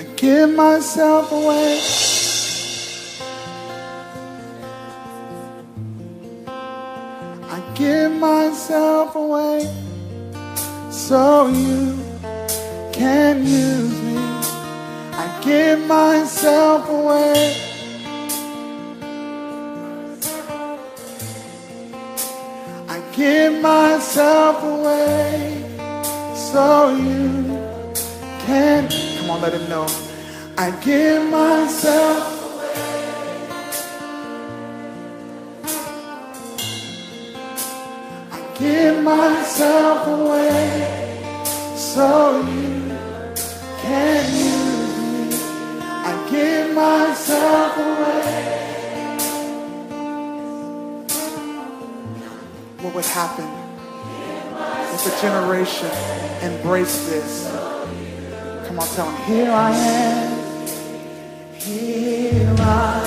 I give myself away. I give myself away so you can use me. I give myself away. I give myself away so you can. Come on, let him know. I give myself. Away. I give myself away so you can use me. I give myself away. What would happen if a generation embraced this? Come on, tell them, here I am. Here I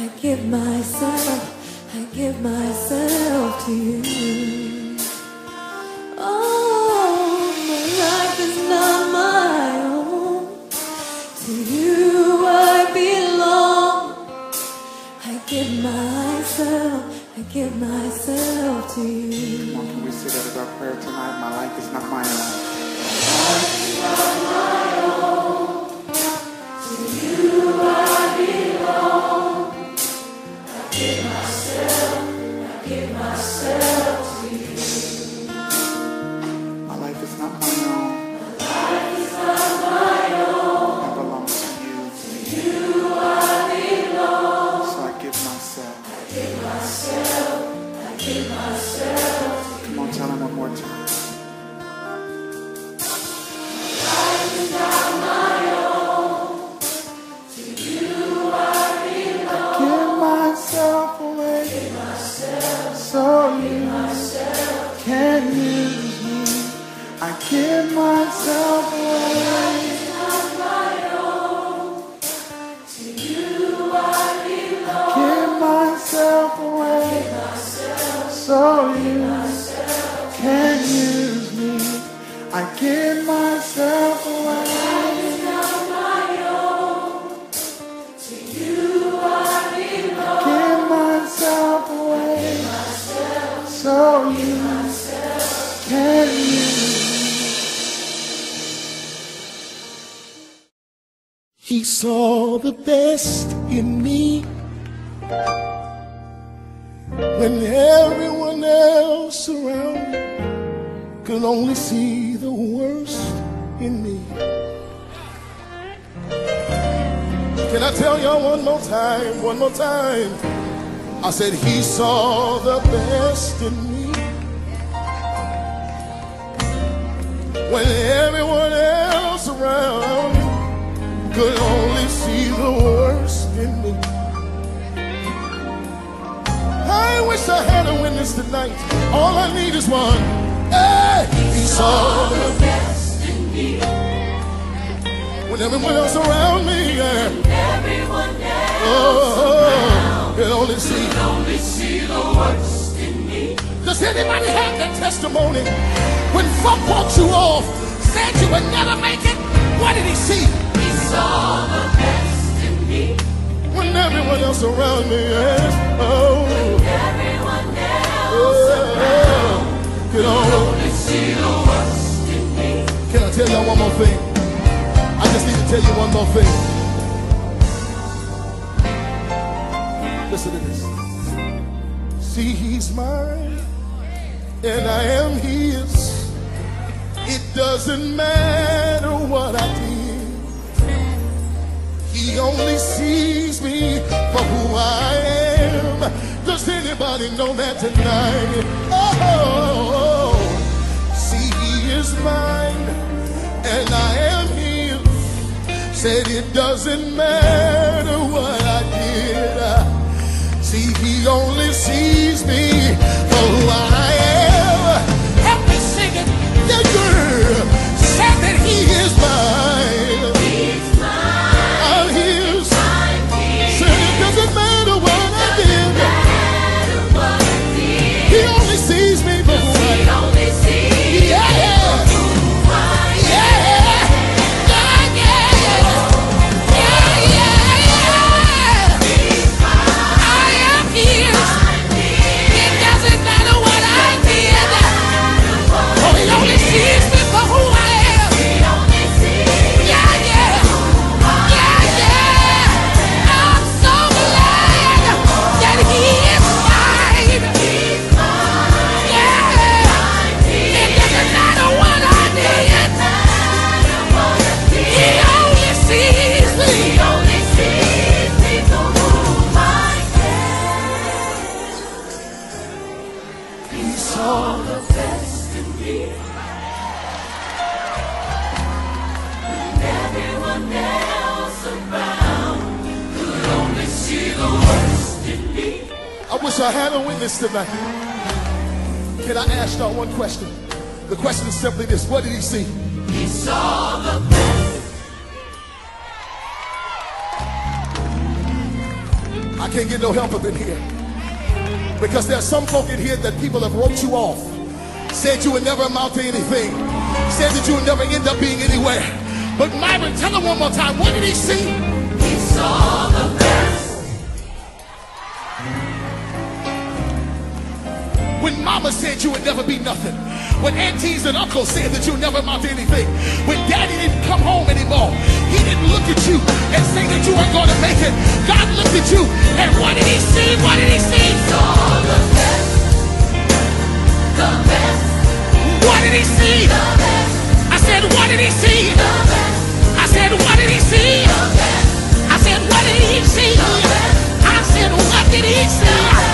I give myself, I give myself to you. Oh, my life is not my own. To you I belong. I give myself, I give myself to you. Come on, can we say that as our prayer tonight? My life is not my own. My can use saw the best in me when everyone else around me could only see the worst in me. Can I tell y'all one more time? One more time. I said, He saw the best in me when could only see the worst in me. I wish I had a witness tonight. All I need is one. Hey, he saw the best in me. When everyone else around me, yeah. Everyone else Oh, oh, oh. could only see. only see the worst in me. Does anybody have that testimony? When folk walked you off, said you would never make it, what did else around me asked, oh, Everyone else in me. Can I tell y'all one more thing? I just need to tell you one more thing. Listen to this. See, he's mine, and I am his. It doesn't matter what I did. He only sees I am. Does anybody know that tonight? Oh, see, he is mine, and I am his. Said it doesn't matter what I did. See, he only sees me for who I am. Help me sing it. The girl said that he is mine. I had a witness tonight. Can I ask y'all one question? The question is simply this What did he see? He saw the best. I can't get no help up in here. Because there's some folk in here that people have wrote you off. Said you would never amount to anything. Said that you would never end up being anywhere. But Myron, tell him one more time. What did he see? He saw mama said you would never be nothing. When aunties and uncles said that you never amount to anything. When daddy didn't come home anymore. He didn't look at you and say that you weren't going to make it. God looked at you and what did he see? What did he see? Saw the best. The best. What did he see? The best. I said, what did he see? The best. I said, what did he see? The best. I said, what did he see? The best. I said, what did he see?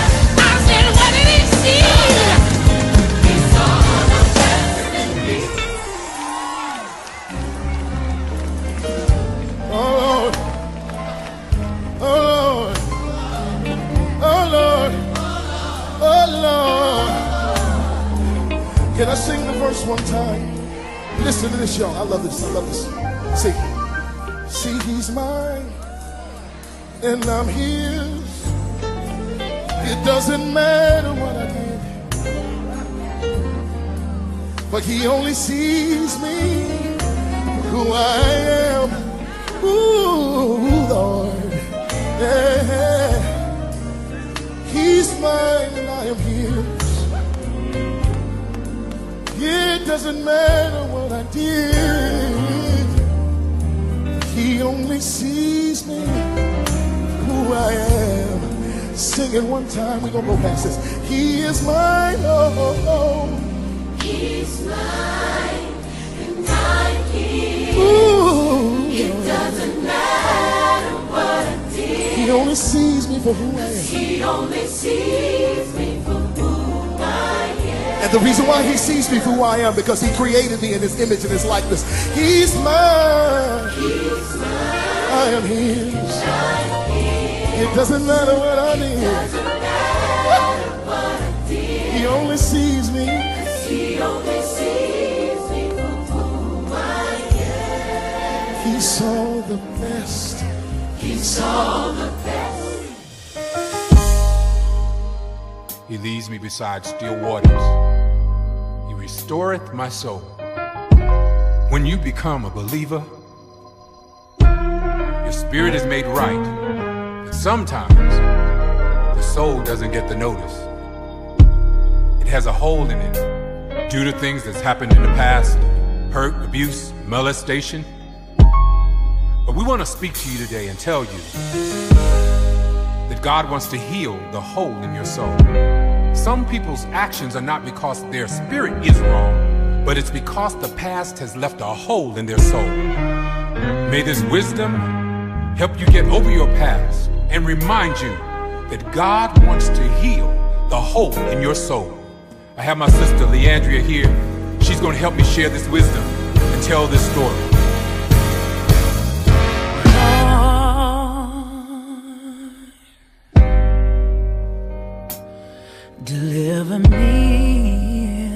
One time? Listen to this, y'all. I love this. I love this. See, see, he's mine, and I'm his. It doesn't matter what I did. but he only sees me who I am. Ooh, Lord. Yeah. He's mine and I am his. It doesn't matter what I did. He only sees me who I am. Sing it one time. We're going to go past this. He is mine. Oh, oh, oh. He's mine, and I'm his. Ooh. It doesn't matter what I did. He only sees me for who I am. He only sees me for who I am. And the reason why he sees me for who I am, because he created me in his image and his likeness. He's mine. He's mine, I am his. It doesn't matter what I did. He only sees me. He only sees me for who I am. He saw the best. He saw the best. He leads me beside still waters. Restoreth my soul. When you become a believer, your spirit is made right. But sometimes the soul doesn't get the notice. It has a hole in it due to things that's happened in the past hurt, abuse, molestation. But we want to speak to you today and tell you that God wants to heal the hole in your soul. Some people's actions are not because their spirit is wrong, but it's because the past has left a hole in their soul. May this wisdom help you get over your past and remind you that God wants to heal the hole in your soul. I have my sister Leandria here. She's going to help me share this wisdom and tell this story. Deliver me.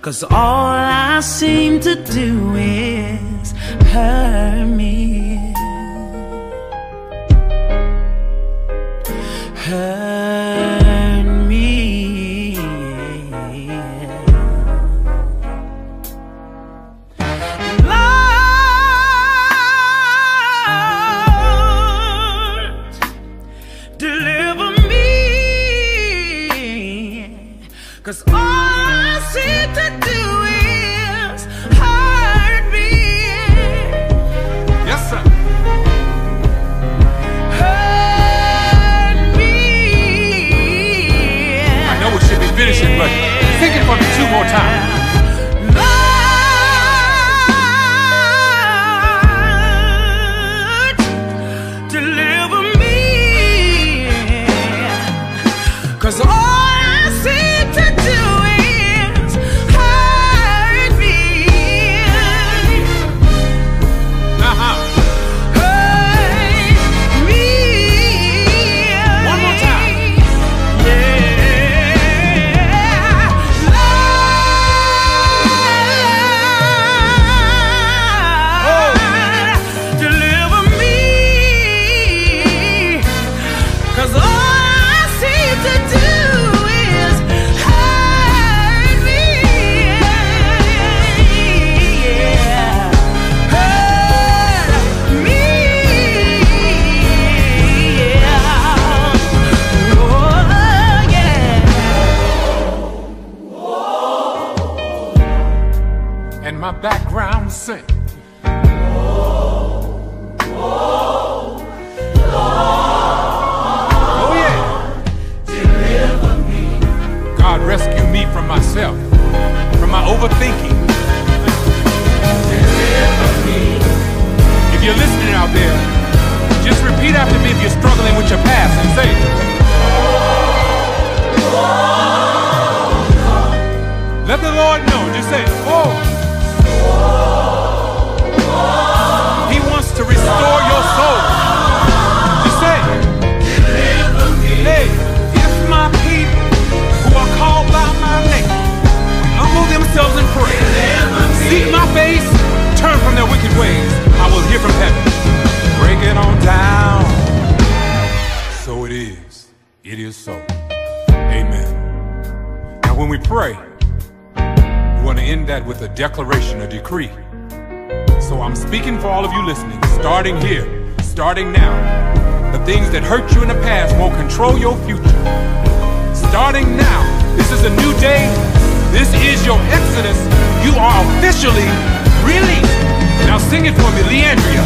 Cause all I seem to do is hurt me. Cause all I seem to do is hurt me. Yes, sir. Hurt me. I know it should be finishing, but sing it for me two more times. Out there, just repeat after me if you're struggling with your past and say, Let the Lord know. Just say, Oh. He wants to restore your soul. Just say, Hey, if my people who are called by my name humble themselves and pray, seek my face, turn from their wicked ways, I will hear from heaven. Is so. Amen. Now, when we pray, We want to end that with a declaration, a decree. So I'm speaking for all of you listening, starting here, starting now. The things that hurt you in the past won't control your future. Starting now, this is a new day. This is your exodus. You are officially released. Now sing it for me, Leandria.